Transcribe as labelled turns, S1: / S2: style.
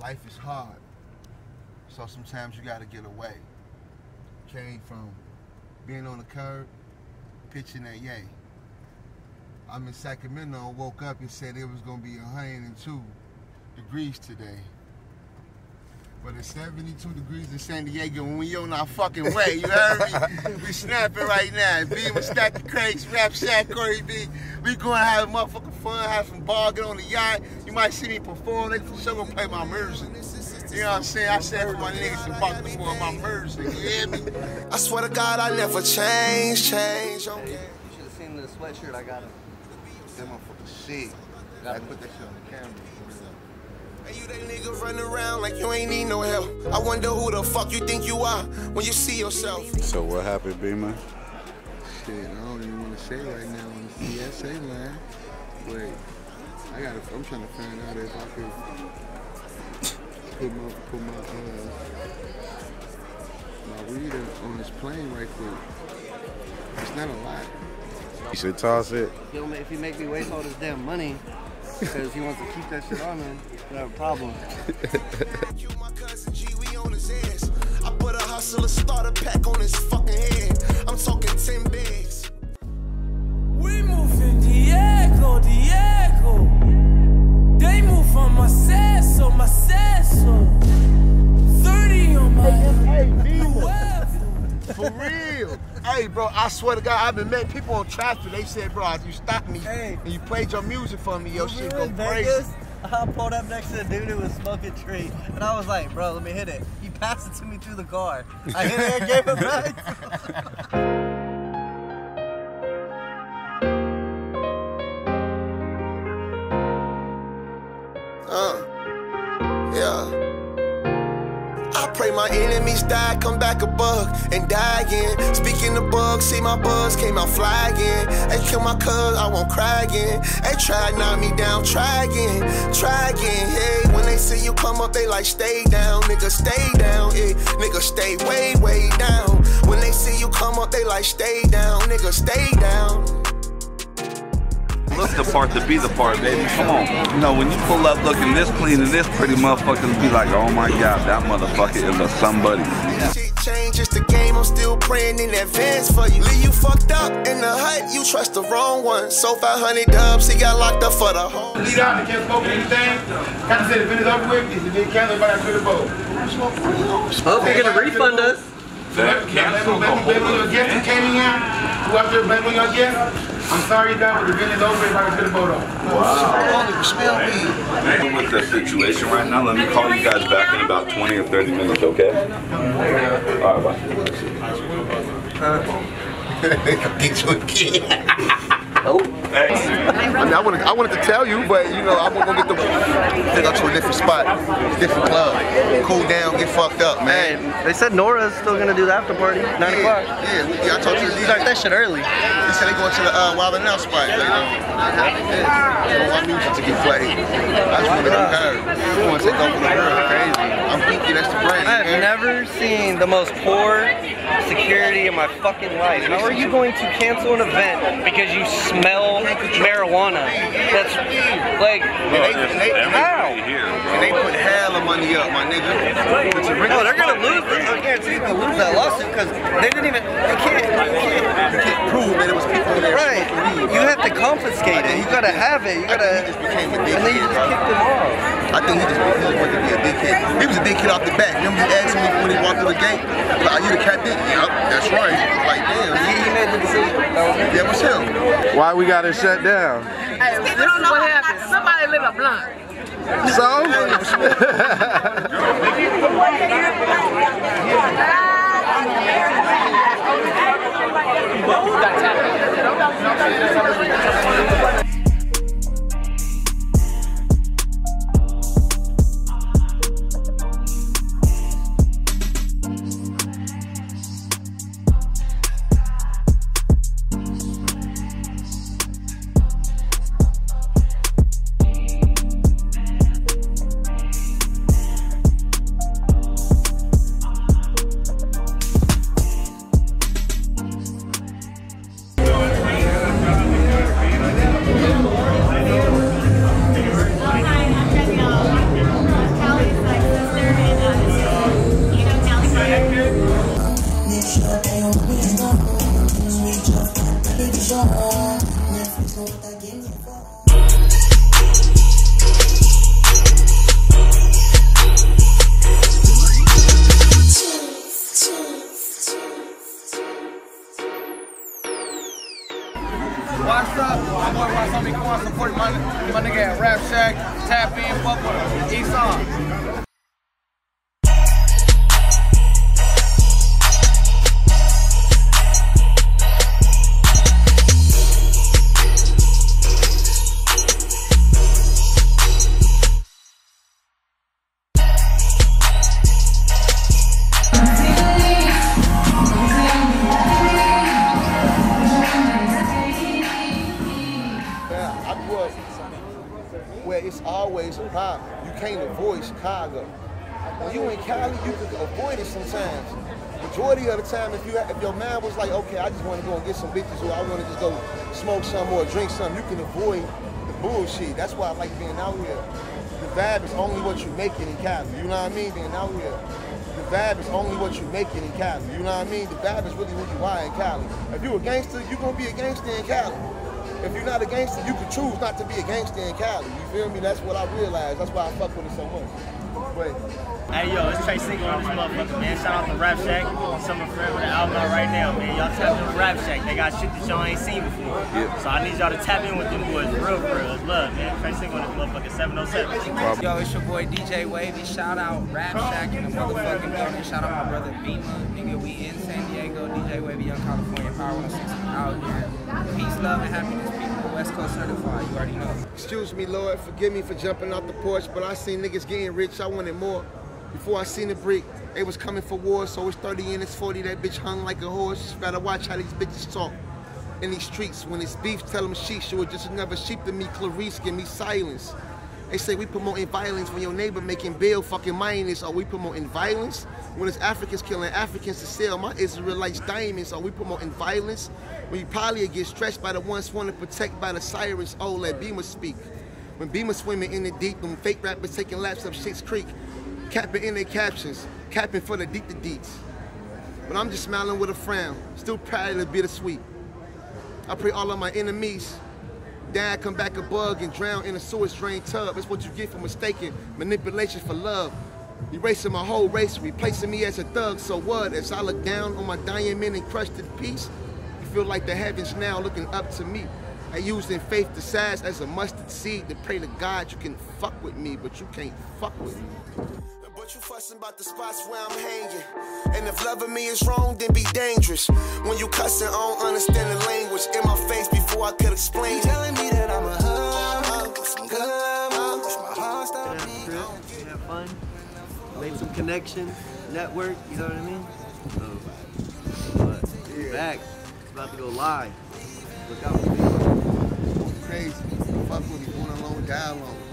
S1: life is hard. So sometimes you gotta get away. Came from being on the curb, pitching that yay. I'm in Sacramento, woke up and said it was gonna be 102 degrees today. But it's 72 degrees in San Diego when we on our fucking way, you heard me? we snapping right now. B with Staccin Crates, Rap Shack, Corey B. We gonna have motherfucking fun, have some ball, get on the yacht. You might see me perform, they for sure gonna play my music. You know what I'm saying? I said for my niggas to rock the for my music, you hear me?
S2: I swear to God, I never change, change.
S3: You should have seen the sweatshirt I got him.
S1: That motherfucker shit. Gotta put that shit on the camera.
S2: And you that nigga running around like you ain't need no help. I wonder who the fuck you think you are when you see yourself.
S4: So what happened, Beama?
S1: Shit, I don't even want to say right now on the TSA line. But I gotta, I'm trying to find out if I could put my, put my, uh, my weed on this plane right quick. It's not a lot.
S4: You should toss it.
S3: He'll ma- if he make me waste all this damn money because he wants to keep that shit on him, we have a problem.
S2: You my cousin G, we on. I put a hustler starter pack on his fucking head. I'm talking
S1: Hey, bro, I swear to God, I've been met people on traffic. They said, bro, you stopped me
S3: Hey.
S1: and you played your music for me, your shit go
S3: in
S1: crazy.
S3: Vegas. I pulled up next to a dude who was smoking tree, and I was like, "Bro, let me hit it." He passed it to me through the car. I hit it and gave it back.
S2: my enemies die, come back a bug and die again. Speaking of bugs, see my buzz came out fly again. They kill my cuz, I won't cry again. They try knock me down, try again, try again. Hey, when they see you come up, they like stay down, nigga, stay down. Yeah, nigga, stay way, way down. When they see you come up, they like stay down, nigga, stay down.
S5: Look the part to be the part, baby. Come on. You know, when you pull up looking this clean and this pretty, motherfuckers be like, oh my god, that motherfucker is a somebody.
S2: Shit changes the game, I'm still praying in advance for you. Leave you fucked up in the hut, you trust the wrong one. So 500 dubs, he got locked up for the whole.
S6: Lead out, they can't smoke anything. Kind of said, if it is over with, it's a big candle by that the bowl.
S3: Hope you're gonna refund us.
S5: That cancel the whole
S6: Blame on your guest who came in here. Who up there your guest. I'm sorry, guys, but the event is over. Everybody could have voted on.
S5: Even with the situation right now, let me call you guys back in about 20 or 30 minutes, okay? All right, bye.
S1: Uh, get you again.
S5: Hey.
S1: I mean, I wanted, I wanted to tell you, but you know, I'm gonna get the take out to a different spot, different club, cool down, get fucked up, man.
S3: Man, they said Nora's still gonna do the after party, nine
S1: Yeah,
S3: o'clock.
S1: yeah, we- yeah, I talked to the
S3: You start that shit early.
S1: He said they going to the uh, Wild 'N Out spot. You know, yeah. Want my music to get played. I just want to be heard. I want to take over the world. Crazy. I'm Pinky. That's the brand.
S3: I have
S1: man.
S3: never seen the most poor security in my fucking life. How are you going to cancel an event because you smell marijuana? That's like,
S1: And they, and they, and they,
S3: how?
S1: and they put hell of money up, my nigga. To bring
S3: No,
S1: the
S3: they're gonna lose. I guarantee they're gonna lose that lawsuit because they didn't even. They can't. They can't.
S1: You can't prove that it was people there
S3: Right. You have to confiscate it. You gotta have it. You
S1: I think
S3: gotta.
S1: he just became a
S3: And then you just
S1: bro.
S3: kick them off.
S1: I think he just he just wanted to be a dickhead. He was a dickhead off the bat. Remember he asked me when he walked through the gate, like, are you the captain? Yup, that's right.
S4: Why we got it shut down?
S7: Hey, this is what happened. Somebody lit a blunt.
S4: So?
S1: What's up?
S8: my boy going to me. Come on, support my, my nigga at Rap Shack. Tap in, fuck with him. East on.
S1: Can't avoid Chicago. When you in Cali, you can avoid it sometimes. Majority of the time, if you if your man was like, okay, I just want to go and get some bitches, or I want to just go smoke some or drink some, you can avoid the bullshit. That's why I like being out here. The vibe is only what you make it in Cali. You know what I mean? Being out here. The vibe is only what you make it in Cali. You know what I mean? The vibe is really who you are in Cali. If you a gangster, you gonna be a gangster in Cali. If you're not a gangster, you can choose not to be a gangster in Cali. You feel me? That's what I realized. That's why I fuck with it so much. But
S9: Hey yo, it's Tre Cinco on this motherfucker, man. Shout out to Rap Shack. Summer Forever, the album out right now, man. Y'all tap in with Rap Shack. They got shit that y'all ain't seen before. So I need y'all to tap in with them boys, real, for real. It's love, man. Tre Cinco on this motherfucker, 707.
S10: Yo, it's your boy DJ Wavy. Shout out Rap Shack in the motherfucking building. Shout out my brother Beama. Nigga, we in San Diego. DJ Wavy, Young California Power 160 out here. Peace, love, and happiness, people. West Coast certified. You already know.
S1: Excuse me, Lord, forgive me for jumping out the porch, but I seen niggas getting rich. I wanted more. Before I seen the brick, they was coming for war, so it's 30 and it's 40. That bitch hung like a horse. Better watch how these bitches talk. In these streets, when it's beef, tell them sheesh. You just another sheep to me, Clarice, give me silence. They say we promoting violence when your neighbor making bail fucking minus. Are we promoting violence? When it's Africans killing Africans to sell my Israelites diamonds, are we promoting violence? When you probably get stretched by the ones wanting to protect by the sirens, oh, let Beama speak. When Beama swimming in the deep, when fake rappers taking laps up Shit's Creek, capping in their captions, capping for the deep the deets. But I'm just smiling with a frown, still proud of the bittersweet. I pray all of my enemies Dad come back a bug and drown in a sewage drain tub. It's what you get for mistaking manipulation for love. Erasing my whole race, replacing me as a thug. So what? As I look down on my dying men and crushed in peace, you feel like the heavens now looking up to me. I used in faith the size as a mustard seed to pray to God you can fuck with me, but you can't fuck with me.
S2: But you fussing about the spots where I'm hanging. And if loving me is wrong, then be dangerous. When you cussing, I don't understand the language in my face before I could explain. You telling me that I'm a hug, uh, some good uh, my heart stop beating.
S3: Have fun, make some connections, network, you know what I mean? So, but, we're back. It's about to go live. Look out for me.
S1: Crazy. Fuck with me, going alone, die alone.